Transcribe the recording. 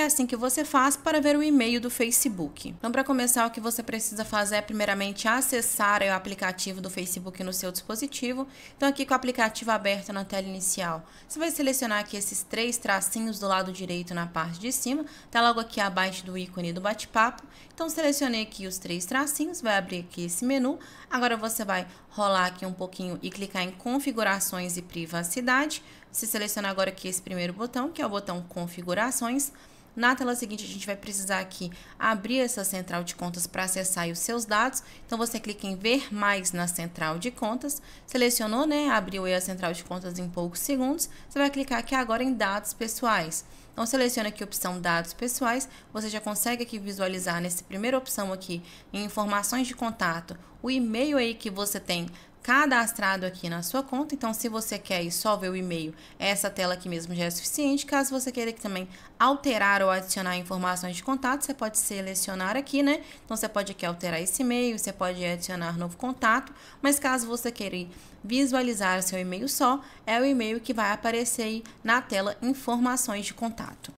É assim que você faz para ver o e-mail do Facebook. Então, para começar, o que você precisa fazer é primeiramente acessar o aplicativo do Facebook no seu dispositivo. Então, aqui com o aplicativo aberto na tela inicial, você vai selecionar aqui esses três tracinhos do lado direito na parte de cima, tá logo aqui abaixo do ícone do bate-papo. Então, selecionei aqui os três tracinhos, vai abrir aqui esse menu. Agora, você vai rolar aqui um pouquinho e clicar em configurações e privacidade. Você seleciona agora aqui esse primeiro botão, que é o botão configurações. Na tela seguinte, a gente vai precisar aqui abrir essa central de contas para acessar os seus dados. Então, você clica em ver mais na central de contas. Selecionou, né? Abriu aí a central de contas em poucos segundos. Você vai clicar aqui agora em dados pessoais. Então, selecione aqui a opção dados pessoais. Você já consegue aqui visualizar nessa primeira opção aqui, em informações de contato, o e-mail aí que você tem cadastrado aqui na sua conta. Então, se você quer ir só ver o e-mail, essa tela aqui mesmo já é suficiente. Caso você queira também alterar ou adicionar informações de contato, você pode selecionar aqui, né? Então, você pode aqui alterar esse e-mail, você pode adicionar novo contato, mas caso você queira visualizar seu e-mail só, é o e-mail que vai aparecer aí na tela informações de contato.